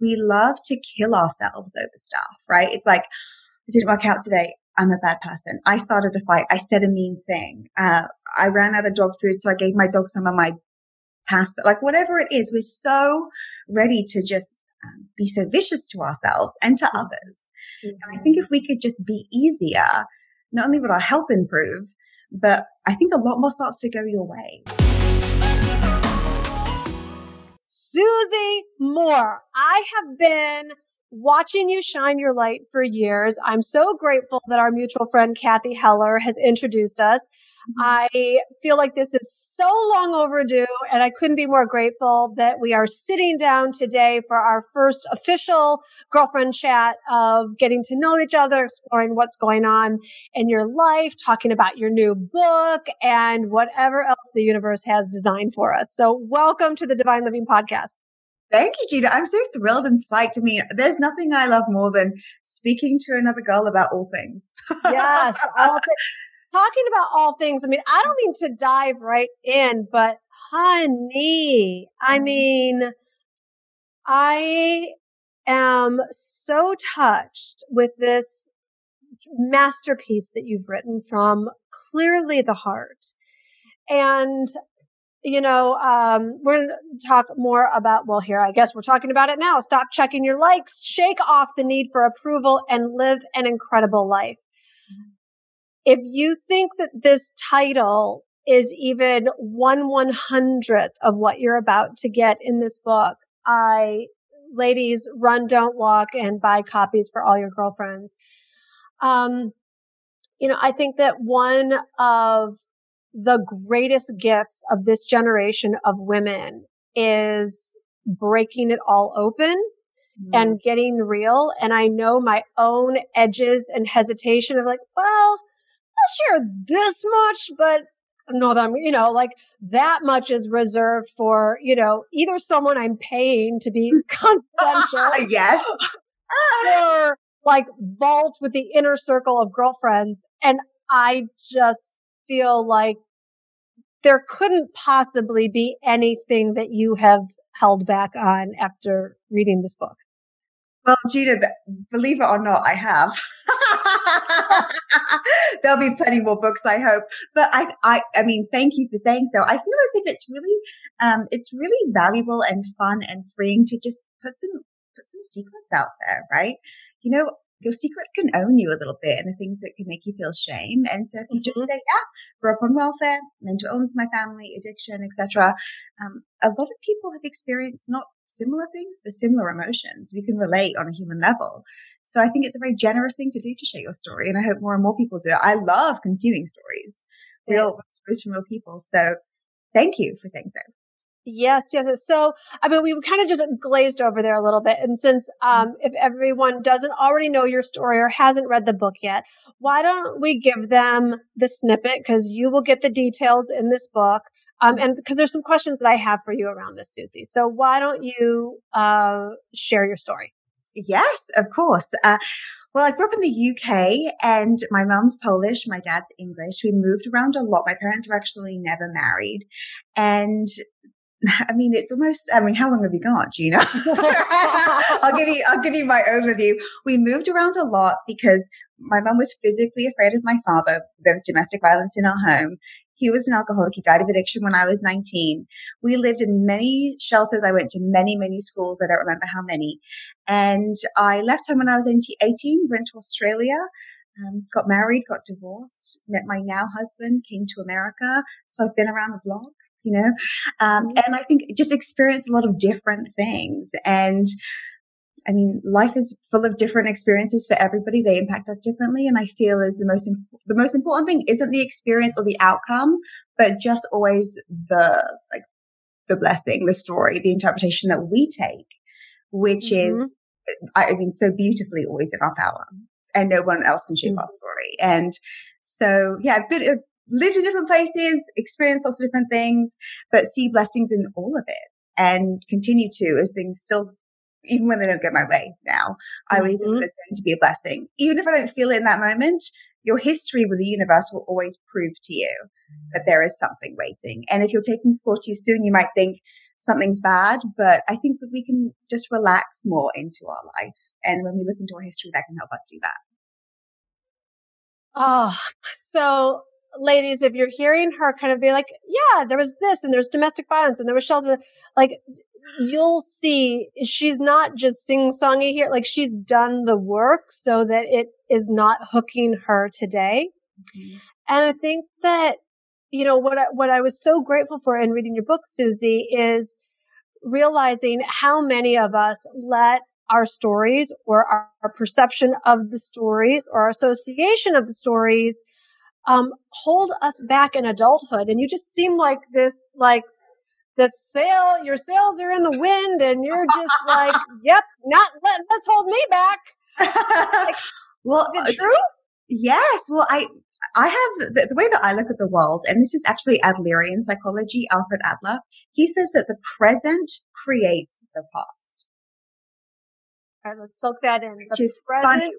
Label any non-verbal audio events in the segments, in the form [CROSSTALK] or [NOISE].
we love to kill ourselves over stuff, right? It's like, it didn't work out today. I'm a bad person. I started a fight. I said a mean thing. Uh, I ran out of dog food. So I gave my dog some of my pasta, like whatever it is. We're so ready to just um, be so vicious to ourselves and to others. Mm-hmm. And I think if we could just be easier, not only would our health improve, but I think a lot more starts to go your way. Susie Moore, I have been watching you shine your light for years. I'm so grateful that our mutual friend Cathy Heller has introduced us. Mm-hmm. I feel like this is so long overdue and I couldn't be more grateful that we are sitting down today for our first official girlfriend chat of getting to know each other, exploring what's going on in your life, talking about your new book and whatever else the universe has designed for us. So welcome to the Divine Living Podcast. Thank you, Gina. I'm so thrilled and psyched. I mean, there's nothing I love more than speaking to another girl about all things. yes. All th- talking about all things. I mean, I don't mean to dive right in, but honey, I mm-hmm. mean, I am so touched with this masterpiece that you've written from clearly the heart. And you know, um, we're going to talk more about, well, here, I guess we're talking about it now. Stop checking your likes, shake off the need for approval and live an incredible life. If you think that this title is even one one hundredth of what you're about to get in this book, I, ladies, run, don't walk and buy copies for all your girlfriends. Um, you know, I think that one of the greatest gifts of this generation of women is breaking it all open mm. and getting real. And I know my own edges and hesitation of like, well, I'll share this much, but know that I'm, you know, like that much is reserved for, you know, either someone I'm paying to be [LAUGHS] confidential. yes. [LAUGHS] or like vault with the inner circle of girlfriends. And I just feel like there couldn't possibly be anything that you have held back on after reading this book. Well, Gina, believe it or not, I have. [LAUGHS] There'll be plenty more books, I hope. But I, I, I mean, thank you for saying so. I feel as if it's really, um, it's really valuable and fun and freeing to just put some, put some secrets out there, right? You know, your secrets can own you a little bit and the things that can make you feel shame. And so if you just mm-hmm. say, yeah, grew up on welfare, mental illness my family, addiction, etc. Um, a lot of people have experienced not similar things, but similar emotions. We can relate on a human level. So I think it's a very generous thing to do to share your story. And I hope more and more people do it. I love consuming stories, real stories from real people. So thank you for saying so. Yes, yes. So, I mean, we kind of just glazed over there a little bit. And since, um, if everyone doesn't already know your story or hasn't read the book yet, why don't we give them the snippet? Cause you will get the details in this book. Um, and because there's some questions that I have for you around this, Susie. So why don't you, uh, share your story? Yes, of course. Uh, well, I grew up in the UK and my mom's Polish, my dad's English. We moved around a lot. My parents were actually never married. And [LAUGHS] I mean, it's almost, I mean, how long have you got, Gina? [LAUGHS] I'll give you, I'll give you my overview. We moved around a lot because my mom was physically afraid of my father. There was domestic violence in our home. He was an alcoholic. He died of addiction when I was 19. We lived in many shelters. I went to many, many schools. I don't remember how many. And I left home when I was 18, went to Australia. Um, got married, got divorced, met my now husband, came to America. So I've been around the block you know? Um, mm-hmm. and I think just experience a lot of different things. And I mean, life is full of different experiences for everybody. They impact us differently. And I feel is the most, the most important thing isn't the experience or the outcome, but just always the, like, the blessing, the story, the interpretation that we take, which mm-hmm. is, I mean, so beautifully always in our power and no one else can shape mm-hmm. our story. And so, yeah, a bit, lived in different places, experienced lots of different things, but see blessings in all of it and continue to as things still, even when they don't go my way now, I always mm-hmm. think there's going to be a blessing. Even if I don't feel it in that moment, your history with the universe will always prove to you that there is something waiting. And if you're taking sport too soon, you might think something's bad, but I think that we can just relax more into our life. And when we look into our history, that can help us do that. Oh, so ladies, if you're hearing her kind of be like, yeah, there was this and there's domestic violence and there was shelter, like you'll see she's not just sing songy here. Like she's done the work so that it is not hooking her today. Mm-hmm. And I think that, you know, what I, what I was so grateful for in reading your book, Susie, is realizing how many of us let our stories or our, our perception of the stories or our association of the stories um, hold us back in adulthood. And you just seem like this, like the sail, your sails are in the wind, and you're just [LAUGHS] like, "Yep, not letting this hold me back." like, [LAUGHS] well, is it uh, true? Yes. Well, I I have the, the, way that I look at the world, and this is actually Adlerian psychology, Alfred Adler. He says that the present creates the past. All right, let's soak that in. Which the present funny.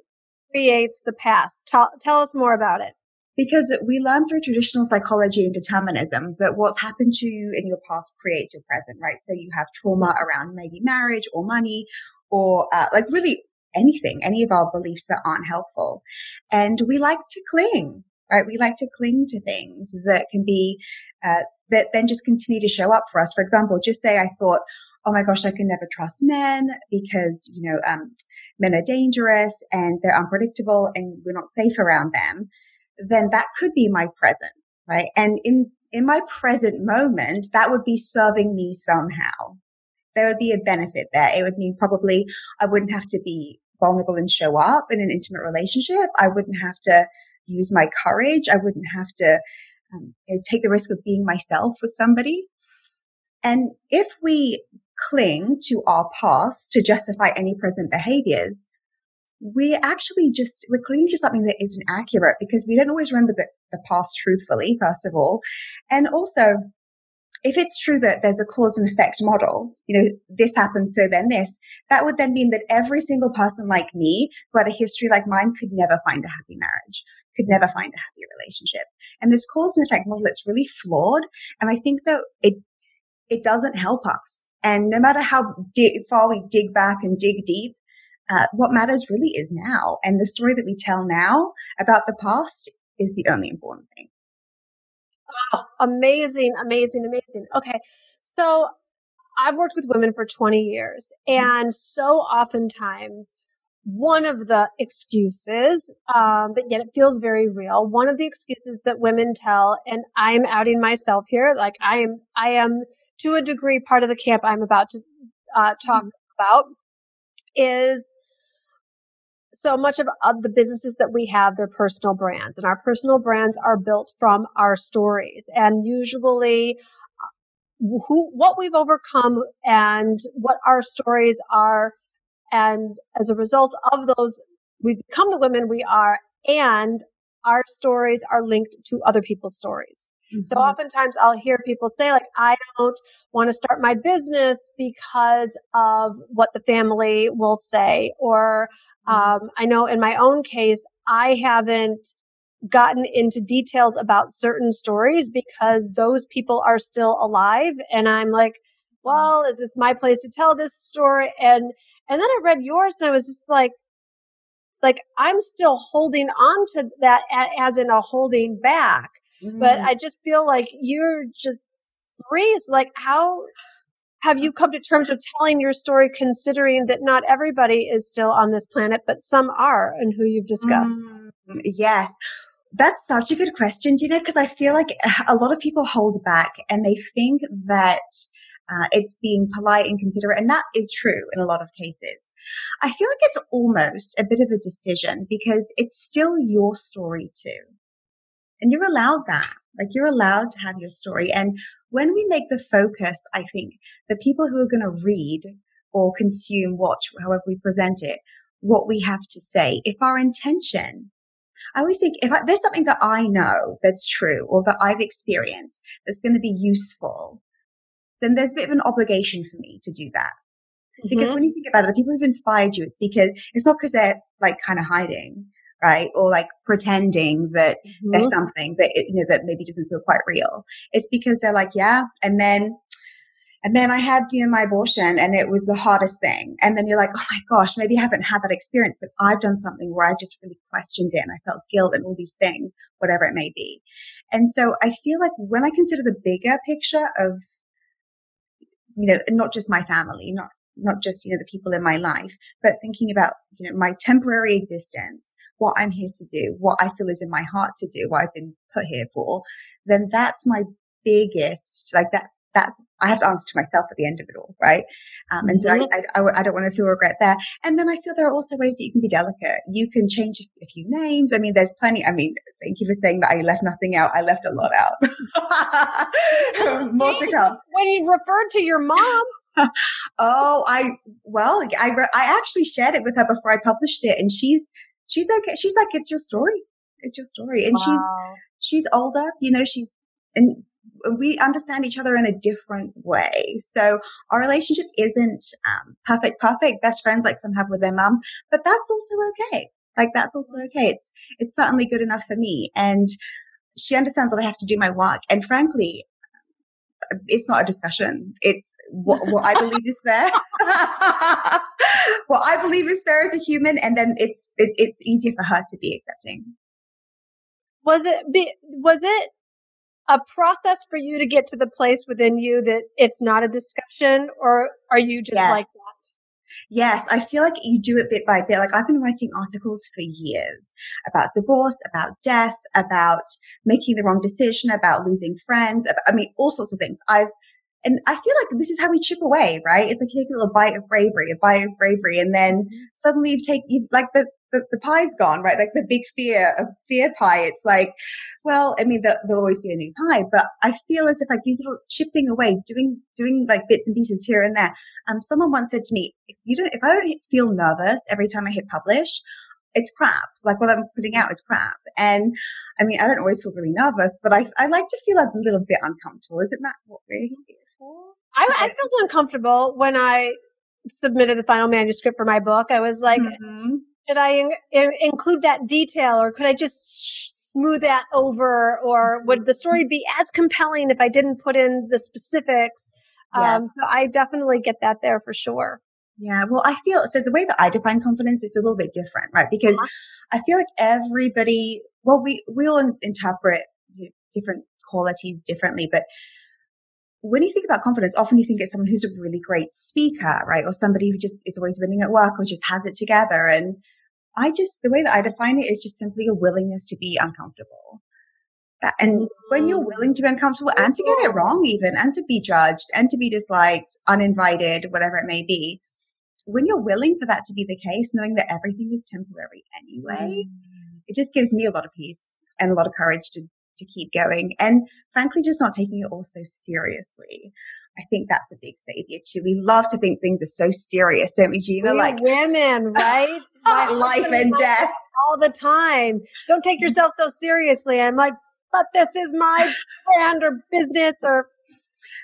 creates the past. Tell, tell us more about it. Because we learn through traditional psychology and determinism that what's happened to you in your past creates your present, right? So you have trauma around maybe marriage or money or uh, like really anything, any of our beliefs that aren't helpful. And we like to cling, right? We like to cling to things that can be, uh, that then just continue to show up for us. For example, just say I thought, oh my gosh, I can never trust men because, you know, um, men are dangerous and they're unpredictable and we're not safe around them then that could be my present, right? And in, in my present moment, that would be serving me somehow. There would be a benefit there. It would mean probably I wouldn't have to be vulnerable and show up in an intimate relationship. I wouldn't have to use my courage. I wouldn't have to um, you know, take the risk of being myself with somebody. And if we cling to our past to justify any present behaviors, we actually just, we're clinging to something that isn't accurate because we don't always remember the, the past truthfully, first of all. And also, if it's true that there's a cause and effect model, you know, this happens, so then this, that would then mean that every single person like me who had a history like mine could never find a happy marriage, could never find a happy relationship. And this cause and effect model, it's really flawed. And I think that it, it doesn't help us. And no matter how di- far we dig back and dig deep, uh, what matters really is now. And the story that we tell now about the past is the only important thing. Oh, amazing, amazing, amazing. Okay. So I've worked with women for 20 years mm-hmm. and so oftentimes one of the excuses, um, but yet it feels very real. One of the excuses that women tell, and I'm outing myself here, like I am, I am to a degree part of the camp I'm about to uh, talk mm-hmm. about is so much of, of the businesses that we have, they're personal brands and our personal brands are built from our stories and usually uh, who, what we've overcome and what our stories are. And as a result of those, we become the women we are and our stories are linked to other people's stories. Mm-hmm. So oftentimes I'll hear people say like, I don't want to start my business because of what the family will say. Or, mm-hmm. um, I know in my own case, I haven't gotten into details about certain stories because those people are still alive. And I'm like, mm-hmm. well, is this my place to tell this story? And, and then I read yours and I was just like, like I'm still holding on to that as in a holding back. Mm. But I just feel like you're just free. So like how have you come to terms with telling your story considering that not everybody is still on this planet, but some are and who you've discussed? Mm, yes. That's such a good question, Gina, because I feel like a lot of people hold back and they think that uh, it's being polite and considerate. And that is true in a lot of cases. I feel like it's almost a bit of a decision because it's still your story too. And you're allowed that. Like you're allowed to have your story. And when we make the focus, I think the people who are going to read or consume, watch, however we present it, what we have to say, if our intention I always think if I, there's something that I know that's true or that I've experienced that's going to be useful, then there's a bit of an obligation for me to do that. Because mm-hmm. when you think about it, the people who've inspired you, it's because it's not because they're like kind of hiding right? Or like pretending that mm-hmm. there's something that, you know, that maybe doesn't feel quite real. It's because they're like, yeah. And then And then I had, you know, my abortion and it was the hardest thing. And then you're like, oh my gosh, maybe I haven't had that experience, but I've done something where I've just really questioned it and I felt guilt and all these things, whatever it may be. And so I feel like when I consider the bigger picture of, you know, not just my family, not, not just, you know, the people in my life, but thinking about, you know, my temporary existence, what I'm here to do, what I feel is in my heart to do, what I've been put here for, then that's my biggest, like that, that's, I have to answer to myself at the end of it all, right? Um, and so mm-hmm. I, I, I, don't want to feel regret there. And then I feel there are also ways that you can be delicate. You can change a few names. I mean, there's plenty. I mean, thank you for saying that I left nothing out. I left a lot out. [LAUGHS] More to come. When you referred to your mom. [LAUGHS] oh, I, well, I, I actually shared it with her before I published it and she's, she's okay. She's like, it's your story. It's your story. And wow. she's, she's older, you know, she's, and we understand each other in a different way. So our relationship isn't um, perfect, perfect best friends like some have with their mum, but that's also okay. Like that's also okay. It's, it's certainly good enough for me. And she understands that I have to do my work. And frankly, it's not a discussion. It's what, what I believe is fair. [LAUGHS] what I believe is fair as a human. And then it's, it, it's easier for her to be accepting. Was it, was it a process for you to get to the place within you that it's not a discussion or are you just yes. like that? Yes, I feel like you do it bit by bit. Like I've been writing articles for years about divorce, about death, about making the wrong decision, about losing friends. About, I mean, all sorts of things. I've, and I feel like this is how we chip away, right? It's like you take a little bite of bravery, a bite of bravery, and then mm-hmm. suddenly you've taken, you've like the, the, the pie's gone, right? Like the big fear of fear pie. It's like, well, I mean, there'll always be a new pie, but I feel as if like these little chipping away, doing, doing like bits and pieces here and there. Um, someone once said to me, if you don't, if I don't feel nervous every time I hit publish, it's crap. Like what I'm putting out is crap. And I mean, I don't always feel really nervous, but I, I like to feel a little bit uncomfortable. Isn't that what we're here for? I, I felt uncomfortable when I submitted the final manuscript for my book. I was like, mm-hmm should I in, in, include that detail or could I just smooth that over or would the story be as compelling if I didn't put in the specifics? Um, yes. Um, so I definitely get that there for sure. Yeah. Well, I feel so the way that I define confidence is a little bit different, right? Because uh-huh. I feel like everybody, well, we, we all interpret different qualities differently, but when you think about confidence, often you think it's someone who's a really great speaker, right? Or somebody who just is always winning at work or just has it together. And I just, the way that I define it is just simply a willingness to be uncomfortable. And when you're willing to be uncomfortable and to get it wrong even and to be judged and to be disliked, uninvited, whatever it may be, when you're willing for that to be the case, knowing that everything is temporary anyway, mm. it just gives me a lot of peace and a lot of courage to to keep going. And frankly, just not taking it all so seriously. I think that's a big savior too. We love to think things are so serious, don't we, Gina? We're like women, [LAUGHS] right? [LAUGHS] life and death all the time. Don't take yourself so seriously. I'm like, but this is my brand or business or.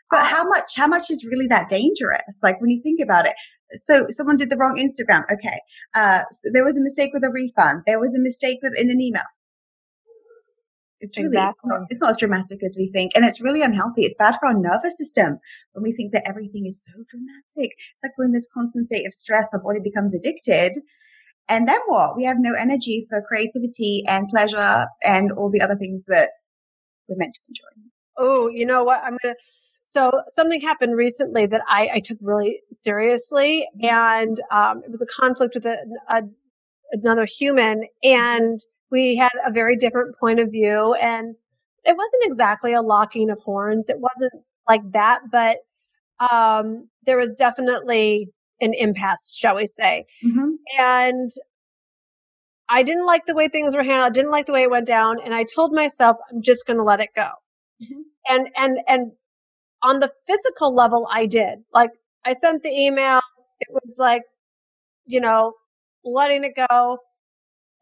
But how much? How much is really that dangerous? Like when you think about it. So someone did the wrong Instagram. Okay, uh, so there was a mistake with a refund. There was a mistake with in an email. It's really, exactly. it's, not, it's not as dramatic as we think. And it's really unhealthy. It's bad for our nervous system when we think that everything is so dramatic. It's like we're in this constant state of stress, our body becomes addicted. And then what? We have no energy for creativity and pleasure and all the other things that we're meant to enjoy. Oh, you know what? I'm to, so something happened recently that I, I took really seriously and, um, it was a conflict with a, a another human and we had a very different point of view and it wasn't exactly a locking of horns. It wasn't like that, but, um, there was definitely an impasse, shall we say. Mm-hmm. And I didn't like the way things were handled. I didn't like the way it went down. And I told myself, I'm just going to let it go. Mm-hmm. And, and, and on the physical level, I did. Like I sent the email. It was like, you know, letting it go.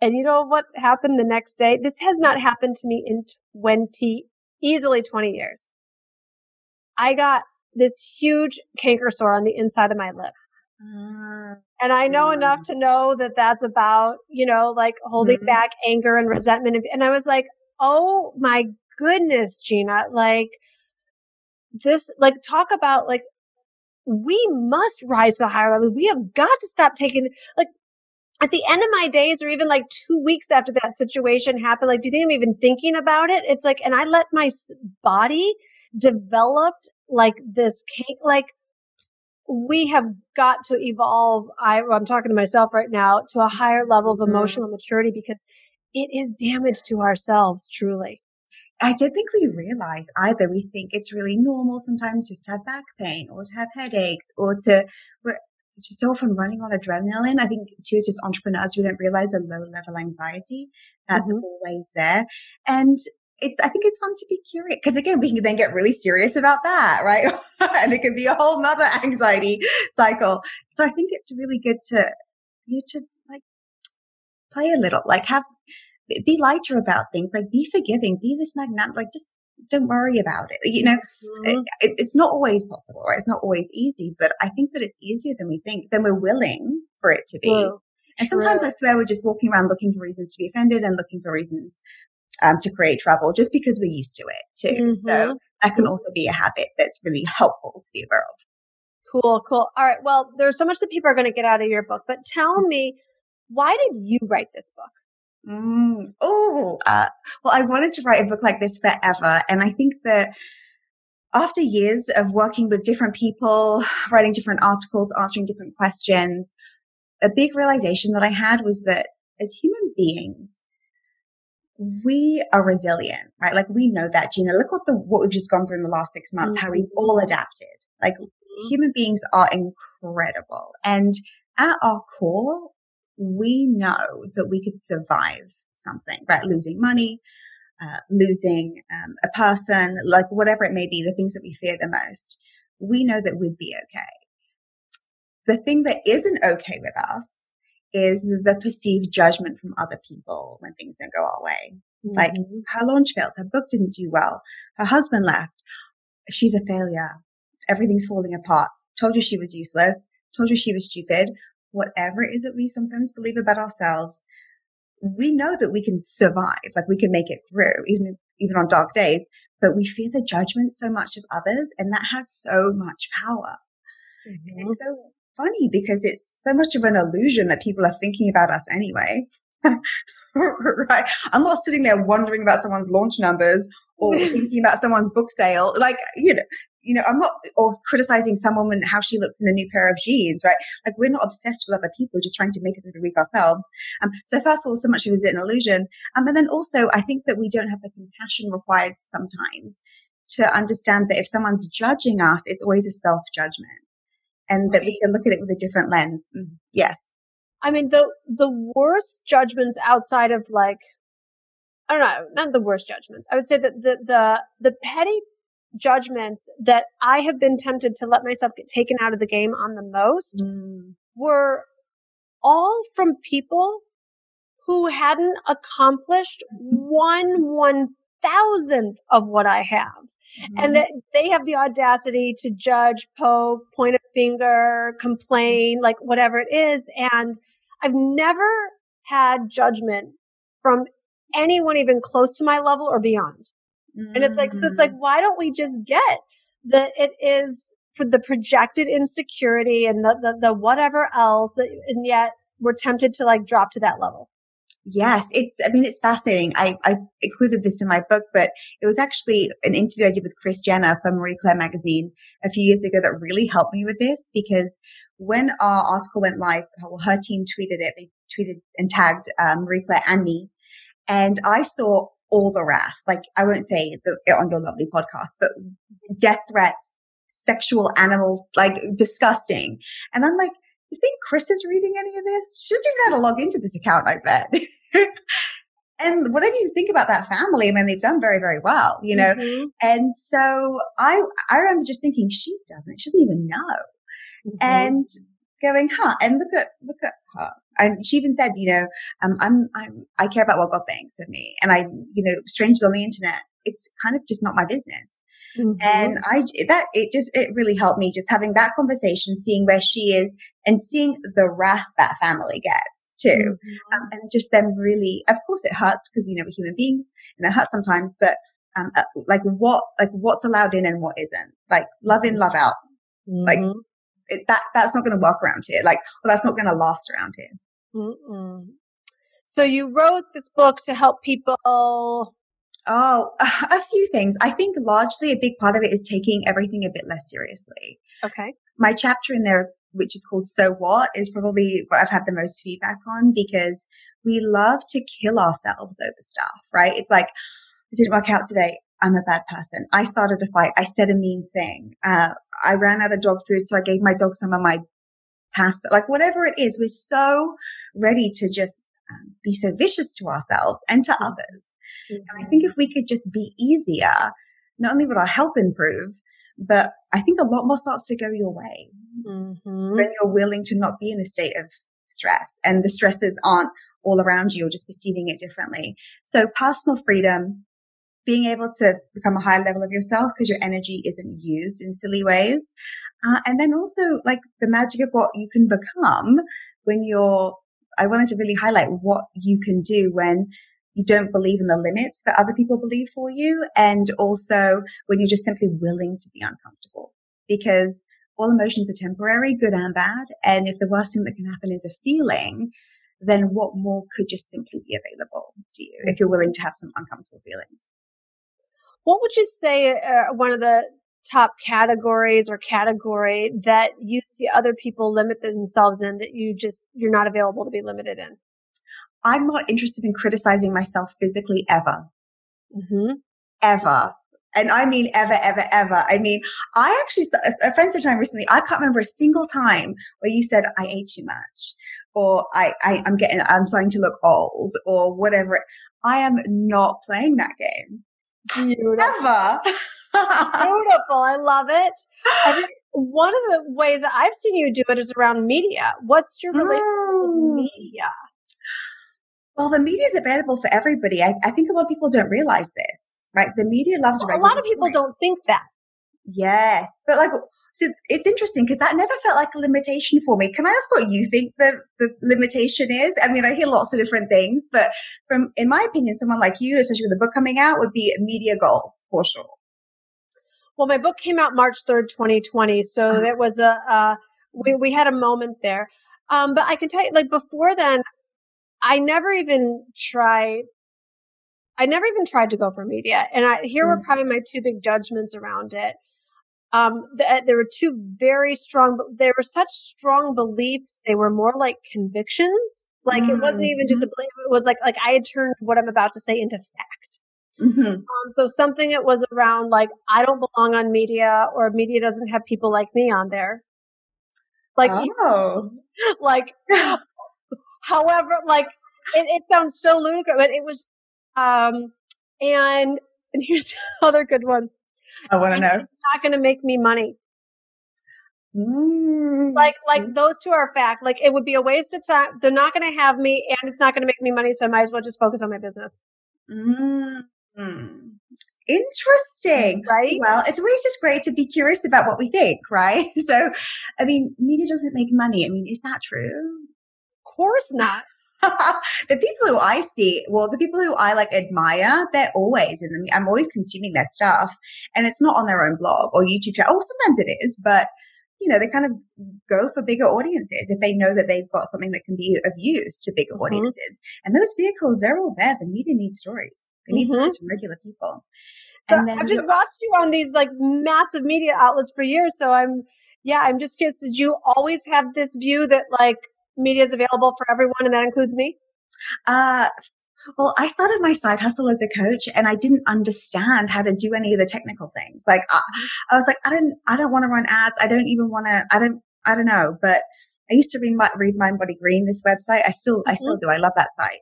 And you know what happened the next day? This has not happened to me in 20, easily 20 years. I got this huge canker sore on the inside of my lip. Uh, and I know enough to know that that's about, you know, like holding mm-hmm. back anger and resentment. And I was like, Oh my goodness, Gina, like this, like talk about like we must rise to the higher level. We have got to stop taking, like, at the end of my days or even like two weeks after that situation happened, like, do you think I'm even thinking about it? It's like, and I let my body developed like this cake, like we have got to evolve. I, I'm talking to myself right now to a higher level of mm-hmm. emotional maturity because it is damage to ourselves, truly. I don't think we realize either. We think it's really normal sometimes just to have back pain or to have headaches or to, just often running on adrenaline. I think too, as just entrepreneurs, we don't realize a low level anxiety that's mm-hmm. always there. And it's, I think it's fun to be curious because again, we can then get really serious about that, right? [LAUGHS] and it can be a whole nother [LAUGHS] anxiety cycle. So I think it's really good to, you to like play a little, like have, be lighter about things, like be forgiving, be this magnet, like just don't worry about it. You know, mm-hmm. it, it's not always possible, right? It's not always easy, but I think that it's easier than we think, than we're willing for it to be. True. And sometimes True. I swear we're just walking around looking for reasons to be offended and looking for reasons um, to create trouble just because we're used to it too. Mm-hmm. So that can also be a habit that's really helpful to be aware of. Cool, cool. All right. Well, there's so much that people are going to get out of your book, but tell me, why did you write this book? Mm, oh, uh, well, I wanted to write a book like this forever. And I think that after years of working with different people, writing different articles, answering different questions, a big realization that I had was that as human beings, we are resilient, right? Like we know that, Gina. Look what the what we've just gone through in the last six months, mm-hmm. how we've all adapted. Like mm-hmm. human beings are incredible. And at our core, we know that we could survive something, right? Losing money, uh, losing um, a person, like whatever it may be, the things that we fear the most. We know that we'd be okay. The thing that isn't okay with us is the perceived judgment from other people when things don't go our way. Mm-hmm. Like her launch failed, her book didn't do well, her husband left, she's a failure, everything's falling apart, told you she was useless, told you she was stupid, whatever it is that we sometimes believe about ourselves, we know that we can survive, like we can make it through, even even on dark days. But we fear the judgment so much of others, and that has so much power. Mm-hmm. It's so funny because it's so much of an illusion that people are thinking about us anyway. [LAUGHS] right? I'm not sitting there wondering about someone's launch numbers or [LAUGHS] thinking about someone's book sale. Like, you know, you know, I'm not, or criticizing some woman how she looks in a new pair of jeans, right? Like we're not obsessed with other people, just trying to make it through the week ourselves. Um, so first of all, so much of it is an illusion. Um, and then also I think that we don't have the compassion required sometimes to understand that if someone's judging us, it's always a self judgment and that we can look at it with a different lens. Mm-hmm. Yes. I mean, the, the worst judgments outside of like, I don't know, not the worst judgments. I would say that the, the, the petty judgments that I have been tempted to let myself get taken out of the game on the most mm. were all from people who hadn't accomplished one one thousandth of what I have. Mm-hmm. And that they have the audacity to judge, poke, point a finger, complain, like whatever it is. And I've never had judgment from anyone even close to my level or beyond. Mm-hmm. And it's like, so it's like, mm. why don't we just get that it is for the projected insecurity and the, the, the whatever else. And yet we're tempted to like drop to that level. Yes, it's, I mean, it's fascinating. I, I included this in my book, but it was actually an interview I did with Kris Jenner for Marie Claire magazine a few years ago that really helped me with this because when our article went live, well, her team tweeted it. They tweeted and tagged um, Marie Claire and me. And I saw all the wrath. Like I won't say the, on your lovely podcast, but death threats, sexual animals, like disgusting. And I'm like, you think Kris is reading any of this? She doesn't even know how to log into this account, I bet. [LAUGHS] and whatever you think about that family, I mean, they've done very, very well, you know? Mm-hmm. And so I, I remember just thinking, she doesn't, she doesn't even know. Mm-hmm. And going, huh? And look at, look at her. And she even said, you know, um, I'm, I'm, I care about what God thinks of me. And I, you know, strangers on the internet, it's kind of just not my business. Mm-hmm. And I, that, it just, it really helped me just having that conversation, seeing where she is and seeing the wrath that family gets too. Mm-hmm. Um, and just them really, of course it hurts because, you know, we're human beings and it hurts sometimes, but, um, uh, like what, like what's allowed in and what isn't like love in, love out. Mm-hmm. Like it, that that's not going to work around here. Like, well, that's not going to last around here. Mm-mm. So you wrote this book to help people. Oh, [LAUGHS] a few things. I think largely a big part of it is taking everything a bit less seriously. Okay. My chapter in there, which is called So What, is probably what I've had the most feedback on because we love to kill ourselves over stuff, right? It's like, it didn't work out today. I'm a bad person. I started a fight. I said a mean thing. Uh, I ran out of dog food, so I gave my dog some of my pasta. Like whatever it is, we're so ready to just um, be so vicious to ourselves and to others. Mm-hmm. And I think if we could just be easier, not only would our health improve, but I think a lot more starts to go your way mm-hmm. when you're willing to not be in a state of stress and the stresses aren't all around you or just perceiving it differently. So personal freedom, being able to become a higher level of yourself because your energy isn't used in silly ways. Uh, and then also like the magic of what you can become when you're, I wanted to really highlight what you can do when you don't believe in the limits that other people believe for you. And also when you're just simply willing to be uncomfortable because all emotions are temporary, good and bad. And if the worst thing that can happen is a feeling, then what more could just simply be available to you if you're willing to have some uncomfortable feelings? What would you say uh, one of the top categories or category that you see other people limit themselves in that you just you're not available to be limited in? I'm not interested in criticizing myself physically ever. Mm-hmm. Ever. And I mean ever, ever, ever. I mean, I actually, a friend said to me recently, I can't remember a single time where you said, I ate too much or I, I, I'm getting, I'm starting to look old or whatever. I am not playing that game. Beautiful. [LAUGHS] Beautiful. I love it. I one of the ways that I've seen you do it is around media. What's your relationship mm. with media? Well, the media is available for everybody. I, I, think a lot of people don't realize this, right? The media loves well, a lot of people stories. don't think that. Yes. But like, so it's interesting because that never felt like a limitation for me. Can I ask what you think the, the limitation is? I mean, I hear lots of different things, but from, in my opinion, someone like you, especially with the book coming out, would be media goals for sure. Well, my book came out March 3rd, 2020. So uh-huh. that was a, uh, we, we had a moment there. Um, but I can tell you, like before then, I never even tried I never even tried to go for media. And I, here mm. were probably my two big judgments around it. Um, the, there were two very strong, there were such strong beliefs. They were more like convictions. Like mm-hmm. it wasn't even just a mm-hmm. belief. It was like, like I had turned what I'm about to say into fact. Mm-hmm. Um, so something that was around like, I don't belong on media or media doesn't have people like me on there. Like, oh. [LAUGHS] like, [LAUGHS] however, like it, it sounds so ludicrous, but it was, um, and, and [LAUGHS] here's another good one. I want to know. It's not going to make me money. Mm. Like, like those two are a fact. Like, it would be a waste of time. They're not going to have me, and it's not going to make me money. So I might as well just focus on my business. Mm. Interesting. Right. Well, it's always just great to be curious about what we think, [LAUGHS] right? So, I mean, media doesn't make money. I mean, is that true? Of course not. [LAUGHS] the people who I see, well, the people who I like admire, they're always in the, I'm always consuming their stuff and it's not on their own blog or YouTube channel. Oh, sometimes it is, but you know, they kind of go for bigger audiences if they know that they've got something that can be of use to bigger mm-hmm. audiences. And those vehicles, they're all there. The media needs stories. They need mm-hmm. from regular people. So I've just watched you on these like massive media outlets for years. So I'm, yeah, I'm just curious. Did you always have this view that like media is available for everyone, and that includes me? Uh, well, I started my side hustle as a coach and I didn't understand how to do any of the technical things. Like I, I was like, I don't, I don't want to run ads. I don't even want to, I don't, I don't know. But I used to read, read Mind Body Green, this website. I still, mm-hmm. I still do. I love that site.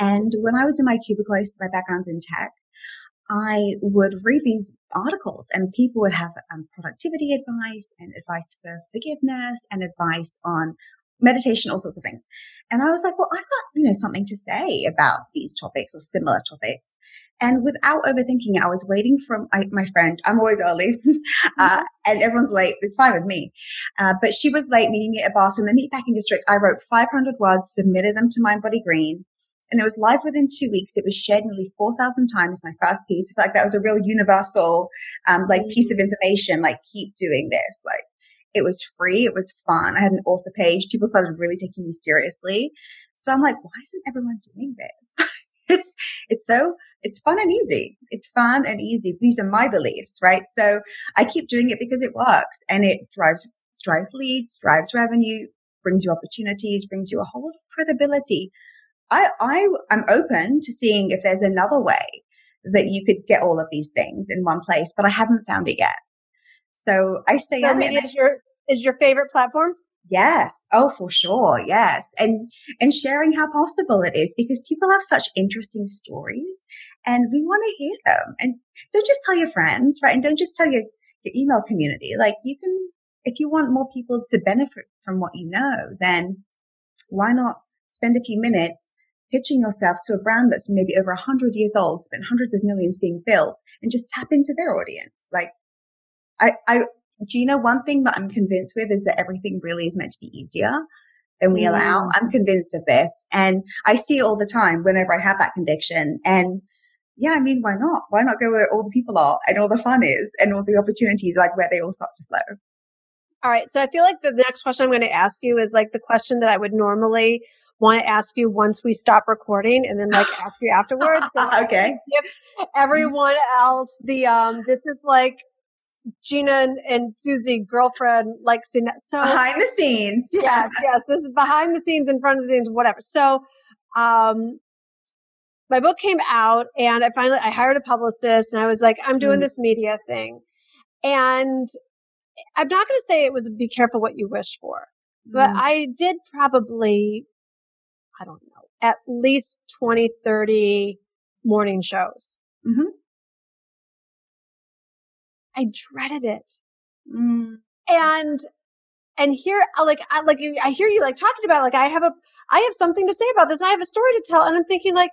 And when I was in my cubicle, I, my background's in tech. I would read these articles and people would have um, productivity advice and advice for forgiveness and advice on meditation, all sorts of things. And I was like, well, I've got, you know, something to say about these topics or similar topics. And without overthinking it, I was waiting for my, my friend. I'm always early, [LAUGHS] uh, mm-hmm. and everyone's late. It's fine with me. Uh, but she was late meeting me at Boston, the meatpacking district. I wrote 500 words, submitted them to Mind Body Green. And it was live within two weeks. It was shared nearly 4,000 times. My first piece. I feel like that was a real universal, um, like piece of mm-hmm. information. Like keep doing this. Like It was free. It was fun. I had an author page. People started really taking me seriously. So I'm like, why isn't everyone doing this? [LAUGHS] it's, it's so, it's fun and easy. It's fun and easy. These are my beliefs, right? So I keep doing it because it works and it drives, drives leads, drives revenue, brings you opportunities, brings you a whole lot of credibility. I, I, I'm open to seeing if there's another way that you could get all of these things in one place, but I haven't found it yet. So I say, so media is your, is your favorite platform? Yes. Oh, for sure. Yes. And, and sharing how possible it is because people have such interesting stories and we want to hear them. And don't just tell your friends, right? And don't just tell your, your email community. Like you can, if you want more people to benefit from what you know, then why not spend a few minutes pitching yourself to a brand that's maybe over a hundred years old, spent hundreds of millions being built and just tap into their audience. Like I, I, Gina, one thing that I'm convinced with is that everything really is meant to be easier than we mm. allow. I'm convinced of this. And I see it all the time whenever I have that conviction. And yeah, I mean, why not? Why not go where all the people are and all the fun is and all the opportunities, like where they all start to flow? All right. So I feel like the next question I'm going to ask you is like the question that I would normally want to ask you once we stop recording and then like [LAUGHS] ask you afterwards. [LAUGHS] Okay. Give everyone else the, um, this is like Gina and, and Susie, girlfriend, like so behind the scenes. Yeah. [LAUGHS] Yes, yes. This is behind the scenes, in front of the scenes, whatever. So, um, my book came out and I finally, I hired a publicist and I was like, I'm doing mm. this media thing. And I'm not going to say it was be careful what you wish for, but mm. I did probably, I don't know, at least 20, 30 morning shows. Mm-hmm. I dreaded it. Mm. And, and here, like, I, like, I hear you like talking about, like, I have a, I have something to say about this. And I have a story to tell. And I'm thinking like,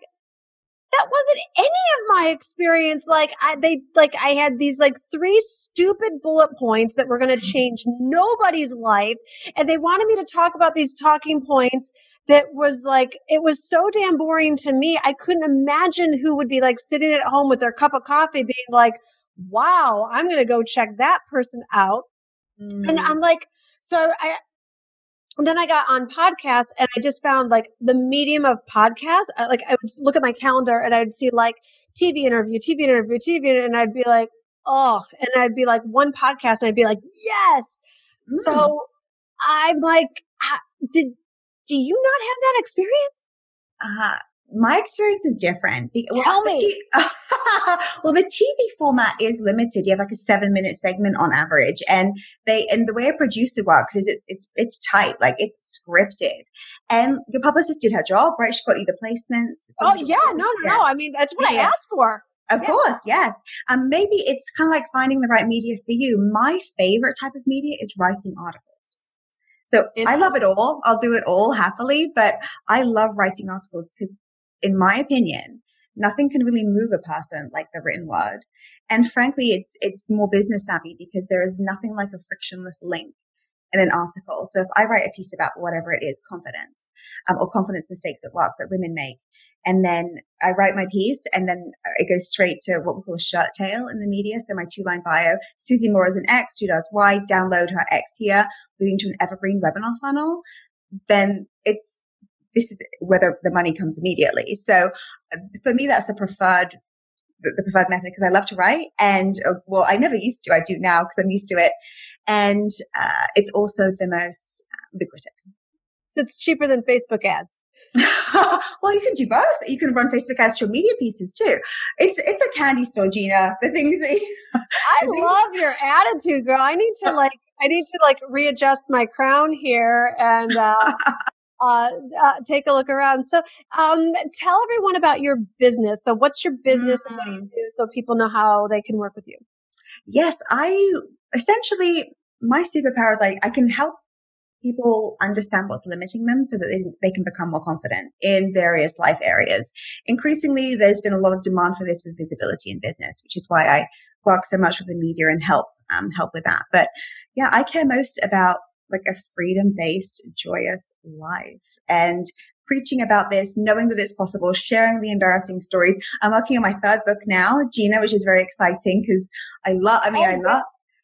that wasn't any of my experience. Like I, they, like I had these like three stupid bullet points that were going [LAUGHS] to change nobody's life. And they wanted me to talk about these talking points that was like, it was so damn boring to me. I couldn't imagine who would be like sitting at home with their cup of coffee being like, wow, I'm going to go check that person out. Mm. And I'm like, so I, and then I got on podcasts and I just found like the medium of podcasts. Like I would look at my calendar and I'd see like TV interview, TV interview, TV, interview, and I'd be like, oh, and I'd be like one podcast and I'd be like, yes. Mm. So I'm like, did, do you not have that experience? Uh, my experience is different. Tell [LAUGHS] well, me. The t- well, the TV format is limited. You have like a seven minute segment on average, and they and the way a producer works is it's it's it's tight, like it's scripted. And your publicist did her job, right? She got you the placements. Oh yeah, no, no, yeah. no. I mean, that's what yeah. I asked for. Of yeah. course, yes. Um, maybe it's kind of like finding the right media for you. My favorite type of media is writing articles. So I love it all. I'll do it all happily, but I love writing articles because in my opinion, nothing can really move a person like the written word. And frankly, it's, it's more business savvy because there is nothing like a frictionless link in an article. So if I write a piece about whatever it is, confidence, um, or confidence mistakes at work that women make, and then I write my piece and then it goes straight to what we call a shirt tail in the media. So my two line bio, Susie Moore is an X who does Y, download her X here, leading to an evergreen webinar funnel. Then it's this is whether the money comes immediately. So uh, for me, that's the preferred the preferred method because I love to write and uh, well, I never used to. I do now because I'm used to it. And uh, it's also the most lucrative. So it's cheaper than Facebook ads. [LAUGHS] well, you can do both. You can run Facebook ads to media pieces too. It's it's a candy store, Gina. The things that you, [LAUGHS] I things- love your attitude, girl. I need to [LAUGHS] like I need to like readjust my crown here and uh, uh, uh, take a look around. So, um, tell everyone about your business. So, what's your business mm-hmm. and what do you mm. do so people know how they can work with you? Yes, I essentially my superpower is I, I can help people understand what's limiting them so that they, they can become more confident in various life areas. Increasingly, there's been a lot of demand for this with visibility in business, which is why I work so much with the media and help um, help with that. But yeah, I care most about like a freedom based, joyous life. And preaching about this, knowing that it's possible, sharing the embarrassing stories. I'm working on my third book now, Gina, which is very exciting because I love, I mean, oh, I love,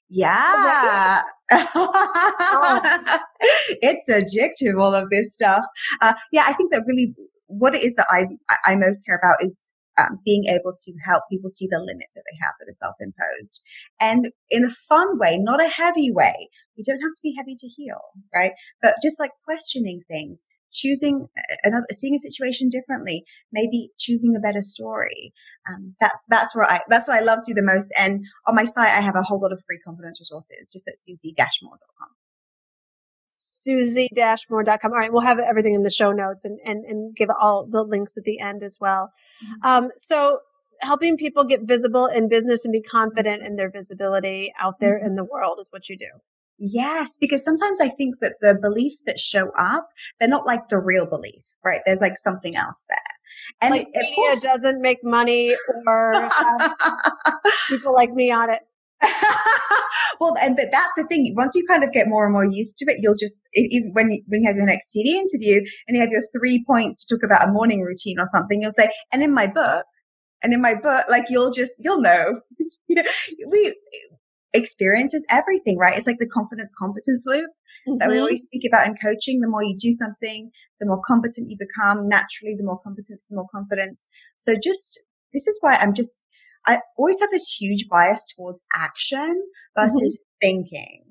Yeah. oh. [LAUGHS] it's addictive, all of this stuff. Uh, yeah, I think that really what it is that I, I most care about is um, being able to help people see the limits that they have that are self-imposed and in a fun way, not a heavy way. You don't have to be heavy to heal, right? But just like questioning things, choosing another, seeing a situation differently, maybe choosing a better story. Um, that's, that's where I, that's what I love to do the most. And on my site, I have a whole lot of free confidence resources just at susie-moore.com susie-moore.com. All right. We'll have everything in the show notes and, and, and give all the links at the end as well. Mm-hmm. Um, so helping people get visible in business and be confident in their visibility out there mm-hmm. in the world is what you do. Yes, because sometimes I think that the beliefs that show up, they're not like the real belief, right? There's like something else there. And like it, media course, doesn't make money or [LAUGHS] people like me on it. [LAUGHS] well, and but that's the thing. Once you kind of get more and more used to it, you'll just even when you when you have your next TV interview and you have your three points to talk about a morning routine or something, you'll say, "And in my book, and in my book, like you'll just you'll know." [LAUGHS] you know, we experience is everything, right? It's like the confidence competence loop mm-hmm. that we mm-hmm. always speak about in coaching. The more you do something, the more competent you become. Naturally, the more competence, the more confidence. So just this is why I'm just I always have this huge bias towards action versus mm-hmm. thinking.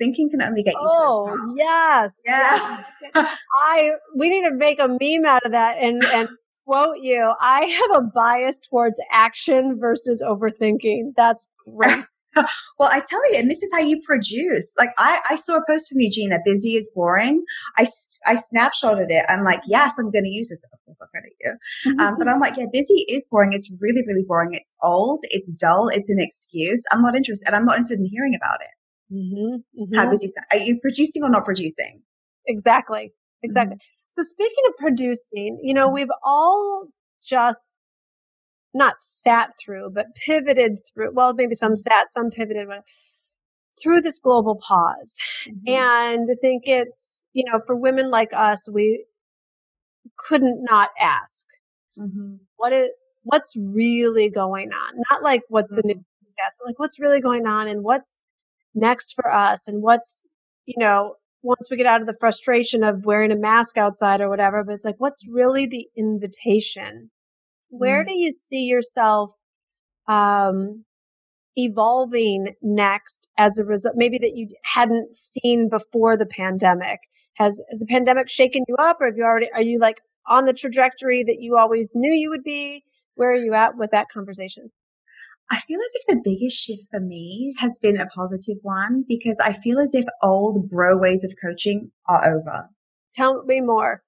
Thinking can only get you oh, so far. yes. Yeah. Yes. [LAUGHS] I, we need to make a meme out of that and, and quote you. I have a bias towards action versus overthinking. That's great. [LAUGHS] well, I tell you, and this is how you produce. Like I, I saw a post from Eugenia, busy is boring. I, I snapshotted it. I'm like, yes, I'm going to use this. Of course, I'll credit you. Um, but I'm like, yeah, busy is boring. It's really, really boring. It's old. It's dull. It's an excuse. I'm not interested. And I'm not interested in hearing about it. Mm-hmm, mm-hmm. How busy? Are you producing or not producing? Exactly. Exactly. Mm-hmm. So speaking of producing, you know, we've all just not sat through, but pivoted through, well, maybe some sat, some pivoted through this global pause. Mm-hmm. And I think it's, you know, for women like us, we couldn't not ask mm-hmm. what is, what's really going on? Not like what's mm-hmm. the news stats, but like what's really going on and what's next for us and what's, you know, once we get out of the frustration of wearing a mask outside or whatever, but it's like, what's really the invitation where mm. do you see yourself, um, evolving next as a result, maybe that you hadn't seen before the pandemic? Has, has the pandemic shaken you up or have you already, are you like on the trajectory that you always knew you would be? Where are you at with that conversation? I feel as if the biggest shift for me has been a positive one because I feel as if old bro ways of coaching are over. Tell me more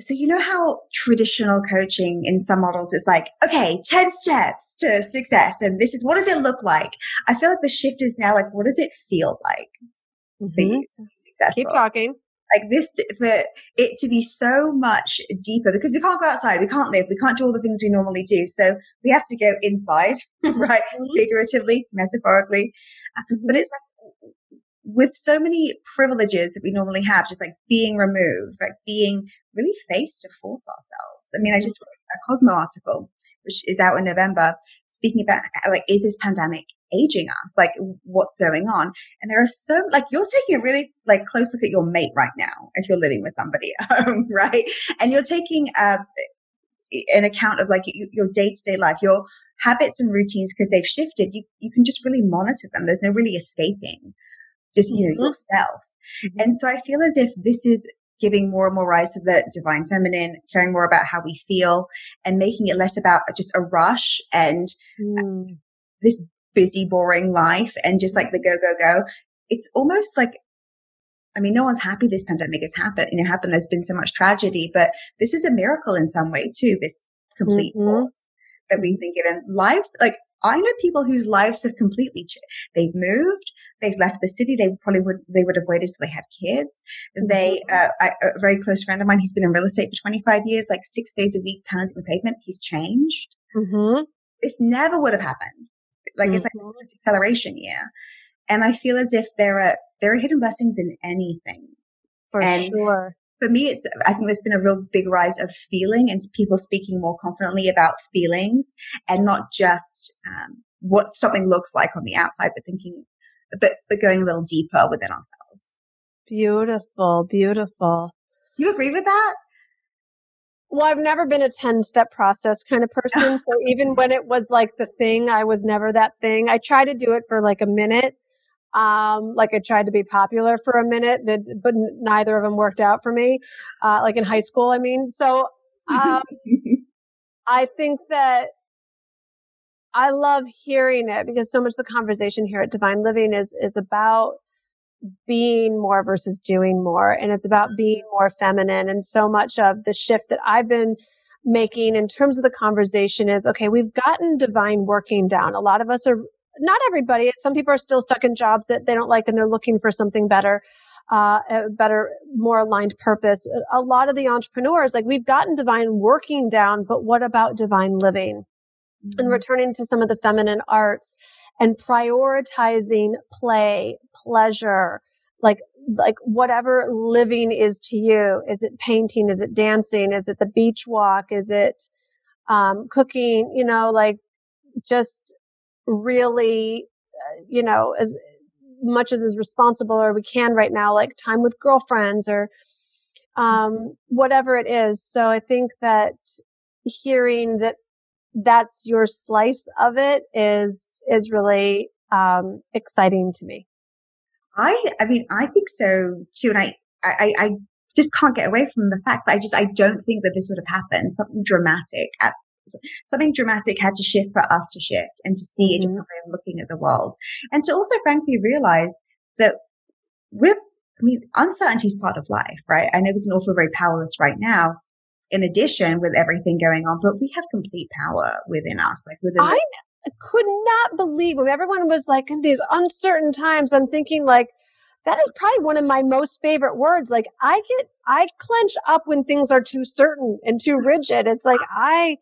so you know how traditional coaching in some models is like, okay, 10 steps to success. And this is what does it look like? I feel like the shift is now like, what does it feel like mm-hmm. Keep talking. Like this, for it to be so much deeper because we can't go outside, we can't live, we can't do all the things we normally do. So we have to go inside, [LAUGHS] right? Mm-hmm. Figuratively, metaphorically. Mm-hmm. But it's like, with so many privileges that we normally have, just like being removed, like being really face to force ourselves. I mean, I just wrote a Cosmo article, which is out in November, speaking about like, is this pandemic aging us? Like, what's going on? And there are so, like, you're taking a really like close look at your mate right now if you're living with somebody at [LAUGHS] home, right? And you're taking uh, an account of like your day to day life, your habits and routines because they've shifted. You you can just really monitor them. There's no really escaping just, you know, mm-hmm. yourself. Mm-hmm. And so I feel as if this is giving more and more rise to the divine feminine, caring more about how we feel and making it less about just a rush and mm. this busy, boring life and just like the go, go, go. It's almost like, I mean, no one's happy this pandemic has happened, you know, happened. There's been so much tragedy, but this is a miracle in some way too, this complete mm-hmm. that we've been given. Lives, like I know people whose lives have completely changed. They've moved, they've left the city. They probably would, they would have waited till they had kids. Mm-hmm. They, uh, I, a very close friend of mine, he's been in real estate for 25 years, like six days a week, pounding the pavement. He's changed. Mm-hmm. This never would have happened. Like mm-hmm. it's like this acceleration year. And I feel as if there are, there are hidden blessings in anything. For and sure for me, it's, I think there's been a real big rise of feeling and people speaking more confidently about feelings and not just, um, what something looks like on the outside, but thinking, but, but going a little deeper within ourselves. Beautiful, beautiful. You agree with that? Well, I've never been a 10 step process kind of person. [LAUGHS] so even when it was like the thing, I was never that thing. I tried to do it for like a minute. Um, like I tried to be popular for a minute, but neither of them worked out for me. Uh, like in high school, I mean. So, um, [LAUGHS] I think that I love hearing it because so much of the conversation here at Divine Living is, is about being more versus doing more. And it's about being more feminine. And so much of the shift that I've been making in terms of the conversation is, okay, we've gotten divine working down. A lot of us are, not everybody, some people are still stuck in jobs that they don't like and they're looking for something better. Uh, a better, more aligned purpose. A lot of the entrepreneurs, like we've gotten divine working down, but what about divine living? Mm-hmm. And returning to some of the feminine arts and prioritizing play, pleasure, like like whatever living is to you. Is it painting? Is it dancing? Is it the beach walk? Is it um, cooking? You know, like just really, uh, you know, as much as is responsible or we can right now, like time with girlfriends or um, whatever it is. So I think that hearing that that's your slice of it is is really um, exciting to me. I I mean I think so too, and I I, I just can't get away from the fact that I just I don't think that this would have happened. Something dramatic at something dramatic had to shift for us to shift and to see mm-hmm. a different way of looking at the world, and to also frankly realize that we're I mean, uncertainty is part of life, right? I know we can all feel very powerless right now, in addition with everything going on, but we have complete power within us, like within. I could not believe when everyone was like in these uncertain times. I'm thinking like, that is probably one of my most favorite words. Like I get, I clench up when things are too certain and too rigid. It's like I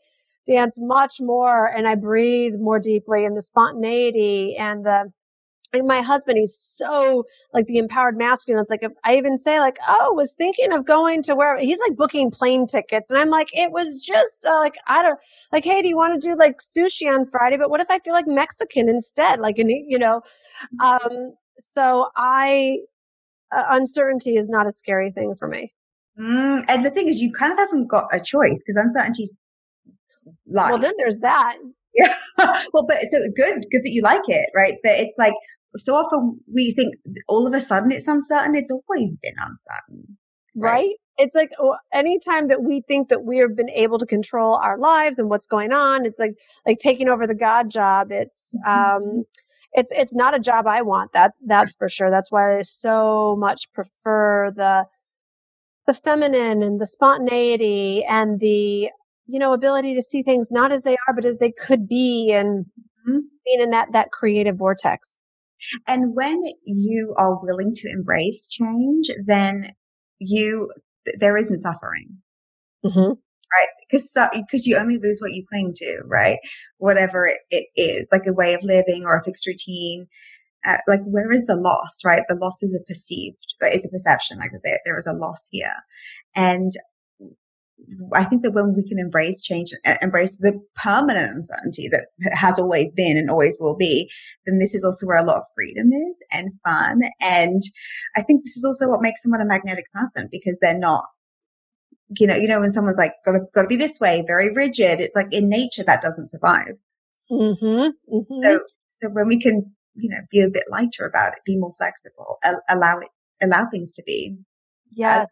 dance much more and I breathe more deeply and the spontaneity and the, and my husband, he's so like the empowered masculine. It's like if I even say like, oh, was thinking of going to where he's like booking plane tickets, and I'm like, it was just uh, like I don't like, hey, do you want to do like sushi on Friday? But what if I feel like Mexican instead? Like, you know, um, so I uh, uncertainty is not a scary thing for me. Mm, and the thing is, you kind of haven't got a choice because uncertainty's life. Well, then there's that. Yeah. [LAUGHS] well, but so good, good that you like it, right? But it's like so often we think all of a sudden it's uncertain. It's always been uncertain. Right? right? It's like anytime that we think that we have been able to control our lives and what's going on, it's like, like taking over the God job. It's, mm-hmm. um, it's, it's not a job I want. That's, that's for sure. That's why I so much prefer the, the feminine and the spontaneity and the, you know, ability to see things not as they are, but as they could be and mm-hmm. being in that, that creative vortex. And when you are willing to embrace change, then you, there isn't suffering. Mm-hmm. Right. Because, because you only lose what you cling to, right? Whatever it is, like a way of living or a fixed routine. Uh, like where is the loss, right? The loss is a perceived, is a perception, like there, there is a loss here. And I think that when we can embrace change, embrace the permanent uncertainty that has always been and always will be, then this is also where a lot of freedom is and fun. And I think this is also what makes someone a magnetic person because they're not, you know, you know, when someone's like, gotta, gotta be this way, very rigid, it's like in nature that doesn't survive. Mm-hmm, mm-hmm. So, so when we can, you know, be a bit lighter about it, be more flexible, allow it, allow things to be. Yes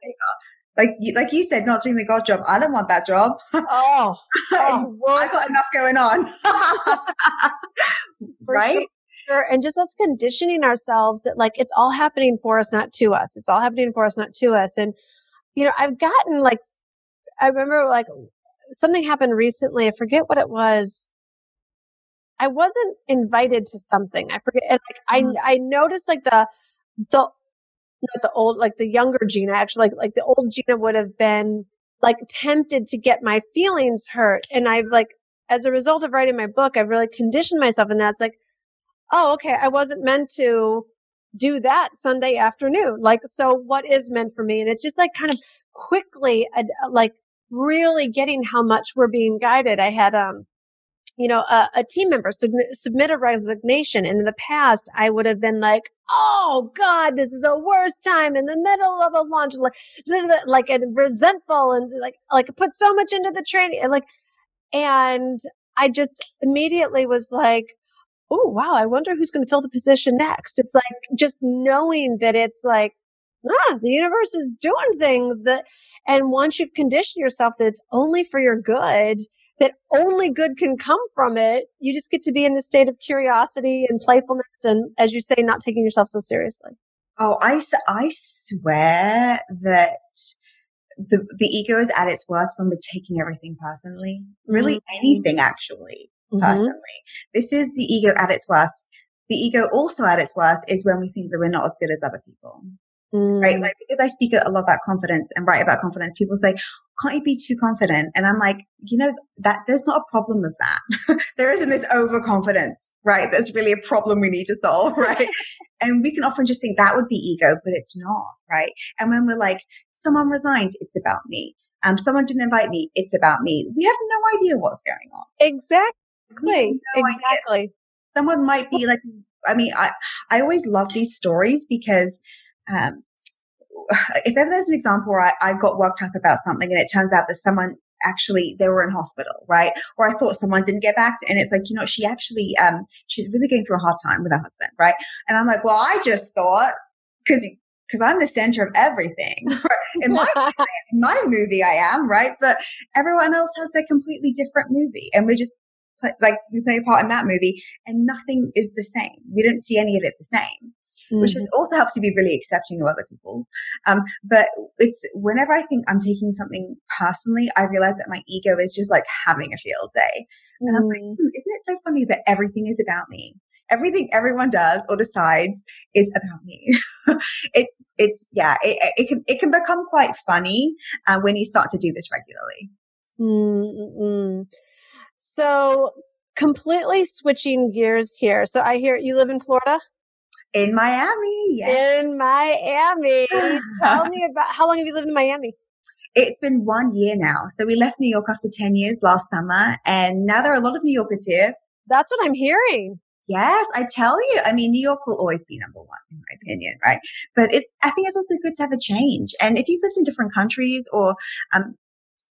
like like you said, not doing the God job. I don't want that job. [LAUGHS] Oh, oh I [LAUGHS] got enough going on, [LAUGHS] right? Sure. And just us conditioning ourselves that like it's all happening for us, not to us. It's all happening for us, not to us. And you know, I've gotten like, I remember like something happened recently. I forget what it was. I wasn't invited to something. I forget. And like, mm-hmm. I I noticed like the the the old, like the younger Gina, actually, like, like the old Gina would have been like tempted to get my feelings hurt. And I've like, as a result of writing my book, I've really conditioned myself. And that's like, oh, okay, I wasn't meant to do that Sunday afternoon. Like, so what is meant for me? And it's just like kind of quickly, uh, like really getting how much we're being guided. I had, um, you know, a, a team member sub- submit a resignation. And in the past, I would have been like, Oh God, this is the worst time in the middle of a launch, like, [LAUGHS] like and resentful and like, like put so much into the training and like, and I just immediately was like, Oh wow, I wonder who's going to fill the position next. It's like just knowing that it's like, ah, the universe is doing things that, and once you've conditioned yourself that it's only for your good, that only good can come from it. You just get to be in the state of curiosity and playfulness. And as you say, not taking yourself so seriously. Oh, I, I swear that the, the ego is at its worst when we're taking everything personally. Really mm-hmm. anything actually mm-hmm. personally. This is the ego at its worst. The ego also at its worst is when we think that we're not as good as other people. Mm. Right. Like, because I speak a lot about confidence and write about confidence, people say, can't you be too confident? And I'm like, you know, that there's not a problem with that. [LAUGHS] there isn't this overconfidence, right? That's really a problem we need to solve, [LAUGHS] right? and we can often just think that would be ego, but it's not, right? And when we're like, someone resigned, it's about me. Um, someone didn't invite me, it's about me. We have no idea what's going on. Exactly. No exactly. Idea. Someone might be like, I mean, I, I always love these stories because um, if ever there's an example where I, I got worked up about something and it turns out that someone actually they were in hospital, right? Or I thought someone didn't get back to, and it's like, you know, she actually, um, she's really going through a hard time with her husband, right? And I'm like, well, I just thought, cause, cause I'm the center of everything. [LAUGHS] in my, in [LAUGHS] my movie, I am, right? But everyone else has their completely different movie and we just like, we play a part in that movie and nothing is the same. We don't see any of it the same mm-hmm. which is mm-hmm. also helps you be really accepting of other people. Um, but it's whenever I think I'm taking something personally, I realize that my ego is just like having a field day. And I'm like, mm. hmm, isn't it so funny that everything is about me? Everything everyone does or decides is about me. [LAUGHS] it, it's, yeah, it, it, can, it can become quite funny uh, when you start to do this regularly. Mm-mm. So completely switching gears here. So I hear you live in Florida? In Miami, yes. In Miami. [LAUGHS] Tell me about how long have you lived in Miami? It's been one year now. So we left New York after 10 years last summer, and now there are a lot of New Yorkers here. That's what I'm hearing. Yes, I tell you. I mean, New York will always be number one, in my opinion, right? But it's, I think it's also good to have a change. And if you've lived in different countries or, um,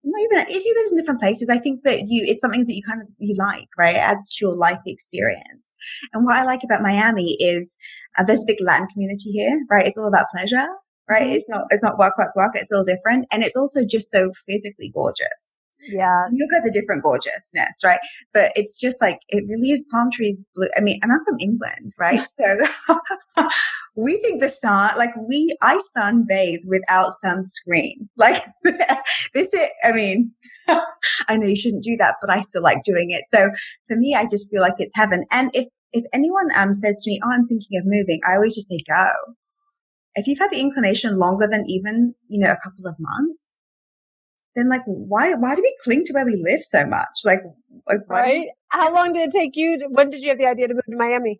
not even if you live in different places, I think that you it's something that you kind of you like, right? It adds to your life experience. And what I like about Miami is uh, there's a big Latin community here, right? It's all about pleasure, right? Mm-hmm. It's not it's not work, work, work. It's all different, and it's also just so physically gorgeous. Yes. New York has a different gorgeousness, right? But it's just like, it really is palm trees blue. I mean, and I'm from England, right? [LAUGHS] so [LAUGHS] we think the sun, like we, I sunbathe without sunscreen. Like [LAUGHS] this is, I mean, I know you shouldn't do that, but I still like doing it. So for me, I just feel like it's heaven. And if, if anyone um, says to me, oh, I'm thinking of moving, I always just say go. If you've had the inclination longer than even, you know, a couple of months, then like why why do we cling to where we live so much? Like, like right? We- How long did it take you? To, when did you have the idea to move to Miami?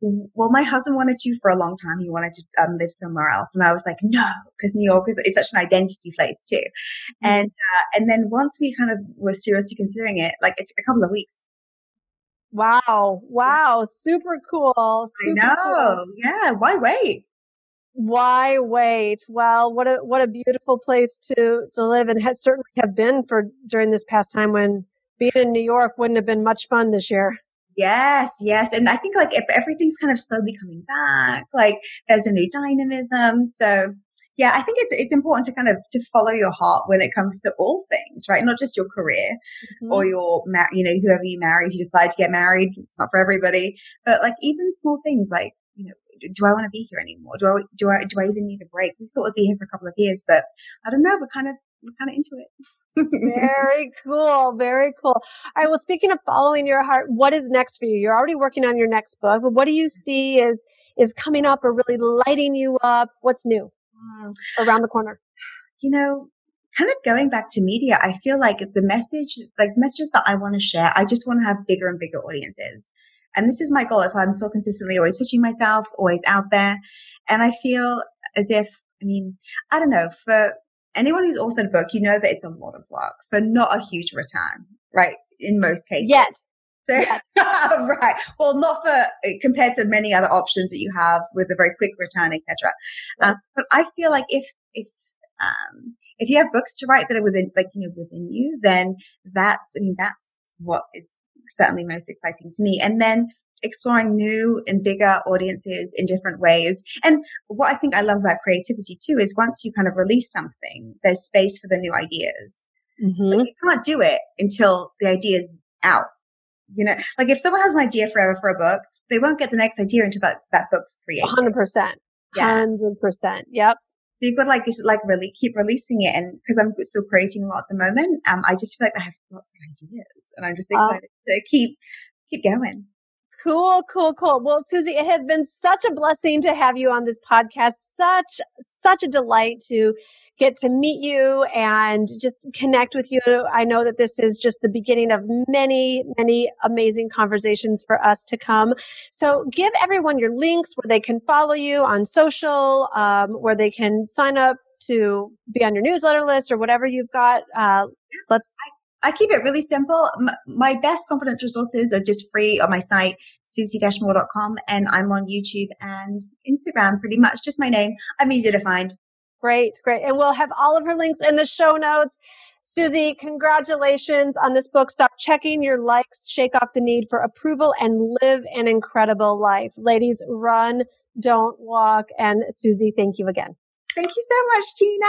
Well, my husband wanted to for a long time. He wanted to um, live somewhere else, and I was like, no, because New York is, is, such an identity place too. Mm-hmm. And uh, and then once we kind of were seriously considering it, like a, a couple of weeks. Wow! Wow! Super cool. Super I know. Cool. Yeah. Why wait? Why wait? Well, what a what a beautiful place to to live, and has certainly have been for during this past time when being in New York wouldn't have been much fun this year. Yes, yes, and I think like if everything's kind of slowly coming back, like there's a new dynamism. So yeah, I think it's it's important to kind of to follow your heart when it comes to all things, right? Not just your career mm-hmm. or your you know whoever you marry. If you decide to get married, it's not for everybody, but like even small things like do I want to be here anymore? Do I, do I, do I even need a break? We thought we'd be here for a couple of years, but I don't know. We're kind of, we're kind of into it. [LAUGHS] very cool. Very cool. All right. Well, speaking of following your heart, what is next for you? You're already working on your next book, but what do you see is, is coming up or really lighting you up? What's new mm. around the corner? You know, kind of going back to media, I feel like the message, like messages that I want to share, I just want to have bigger and bigger audiences. And this is my goal. So I'm still consistently always pitching myself, always out there. And I feel as if, I mean, I don't know, for anyone who's authored a book, you know that it's a lot of work for not a huge return, right? In most cases. Yet. So, [LAUGHS] right. Well, not for compared to many other options that you have with a very quick return, etc. Um, but I feel like if if um, if you have books to write that are within, like you know, within you, then that's I mean that's what is certainly most exciting to me. And then exploring new and bigger audiences in different ways. And what I think I love about creativity too is once you kind of release something, there's space for the new ideas. Mm-hmm. you can't do it until the idea is out. You know, like if someone has an idea forever for a book, they won't get the next idea until that, that book's created. 100%. Yeah. 100%. Yep. So you've got to like, you should like really keep releasing it. And because I'm still creating a lot at the moment, um, I just feel like I have lots of ideas and I'm just excited uh, to keep, keep going. Cool, cool, cool. Well, Susie, it has been such a blessing to have you on this podcast. Such, such a delight to get to meet you and just connect with you. I know that this is just the beginning of many, many amazing conversations for us to come. So give everyone your links where they can follow you on social, um, where they can sign up to be on your newsletter list or whatever you've got. Uh, let's I keep it really simple. my best confidence resources are uh, just free on my site, susie-moore.com. And I'm on YouTube and Instagram, pretty much just my name. I'm easy to find. Great, great. And we'll have all of her links in the show notes. Susie, congratulations on this book. Stop checking your likes, shake off the need for approval and live an incredible life. Ladies, run, don't walk. And Susie, thank you again. Thank you so much, Gina.